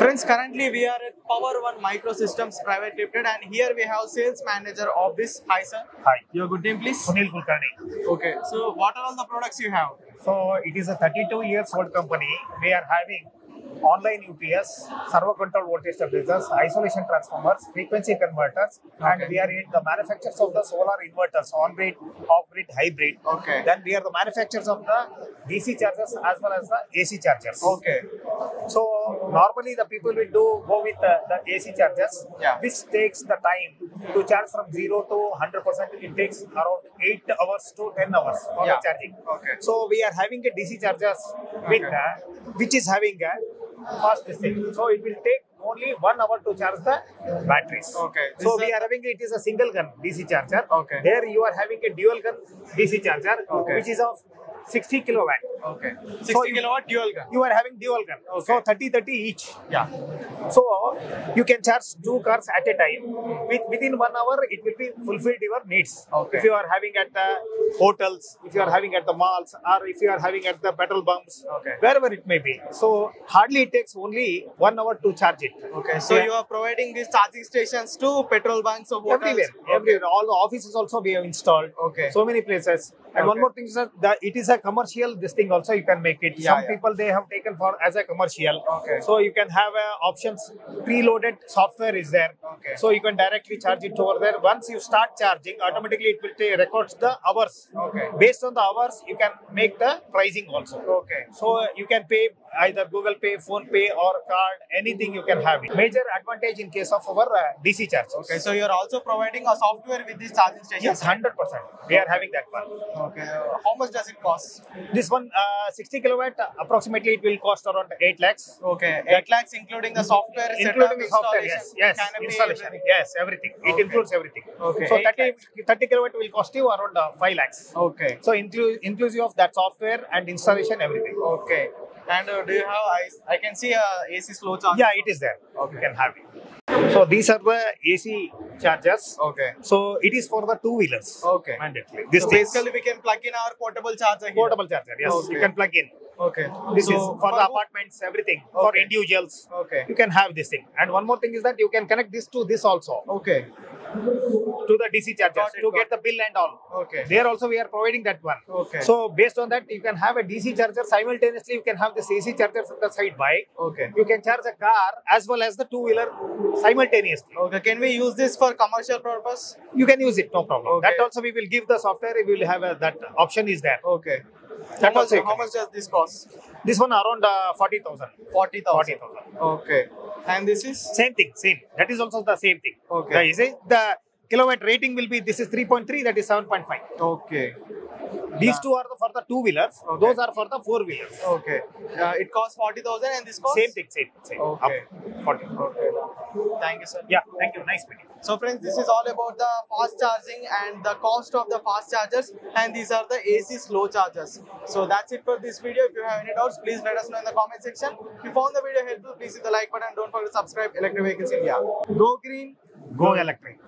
Friends, currently we are at Power One Microsystems Private Limited, and here we have sales manager of this. Hi, sir. Hi, Your good name, please. Sunil Kulkarni. Okay. So, what are all the products you have? So it is a 32 years old company. We are having online UPS, servo control voltage stabilizers, isolation transformers, frequency converters, Okay. and we are the manufacturers of the solar inverters, on-grid, off-grid, hybrid. Okay. Then we are the manufacturers of the DC chargers as well as the AC chargers. Okay. So normally the people will do go with the, the AC chargers, Yeah. which takes the time to charge from zero to hundred percent. It takes around eight hours to ten hours for Yeah. the charging. Okay. So we are having a DC chargers with Okay. uh, which is having a fast thing. So it will take only one hour to charge the batteries. Okay. So we are having it is a single gun DC charger. Okay. There you are having a dual gun DC charger, Okay. which is of 60 kilowatt. Okay. 60 So you- kilowatt dual gun. You are having dual gun. Okay. So 30 30 each. Yeah. So you can charge two cars at a time. With within one hour, it will be fulfilled your needs. Okay. If you are having at the hotels, if you are having at the malls, or if you are having at the petrol pumps, Okay. wherever it may be. So hardly it takes only one hour to charge it. Okay. So, Yeah. you are providing these charging stations to petrol bunks or hotels? Everywhere, Okay. everywhere. All the offices also we have installed. Okay. So many places. And one more thing is that the, it is a commercial. This thing also you can make it. Yeah, Some yeah. people they have taken for as a commercial. Okay. So you can have uh, options. Preloaded software is there. Okay. So you can directly charge it over there. Once you start charging, automatically it will take, records the hours. Okay. Based on the hours, you can make the pricing also. Okay. So uh, you can pay either Google Pay, PhonePe, or card. Anything you can have it. Major advantage in case of our uh, DC chargers. Okay. So, you are also providing a software with this charging station. Yes, hundred percent. We are having that one. Okay. Uh, How much does it cost? This one, uh, 60 kilowatt, uh, approximately it will cost around 8 lakhs. Okay. 8 lakhs including the software, Including setup, the software, yes, yes, canopy, installation, everything. yes, everything. It includes everything. Okay, So eight 30, 30 kilowatt will cost you around uh, 5 lakhs. Okay. So inclu- inclusive of that software and installation, everything. Okay. And uh, do you have, I, I can see a AC slow charge. Yeah, it is there. Okay. You can have it. So these are the AC chargers. Okay. So it is for the two wheelers. Okay. Mandatory. This so basically we can plug in our portable charger here. portable charger. Yes, Okay. you can plug in. Okay. This So is for the apartments, everything. For individuals. Okay. You can have this thing. And one more thing is that you can connect this to this also. Okay. To the DC chargers it, to get the bill and all. Okay. There also we are providing that one. Okay. So based on that, you can have a DC charger simultaneously. You can have this AC charger at the side by. Okay. You can charge a car as well as the two wheeler simultaneously. Okay. Can we use this for commercial purpose? You can use it, no problem. Okay. That also we will give the software. We will have a, that option is there. Okay. How much, how much does this cost? This one around uh, forty thousand. 40,000. 40,000. Okay. And this is? Same thing, same. That is also the same thing. Okay. The, you see, the kilowatt rating will be this is 3.3, that is 7.5. Okay. These two are the, for the two wheelers. Okay. Those are for the four wheelers. Okay. Uh, it costs 40,000 and this costs? Same thing, same, same. Okay. Up, 40. Okay. Thank you, sir. Yeah, thank you. Nice meeting. So friends, this is all about the fast charging and the cost of the fast chargers and these are the AC slow chargers. So that's it for this video. If you have any doubts, please let us know in the comment section. If you found the video helpful, please hit the like button. Don't forget to subscribe Electric Vehicles India. Go green. Go electric.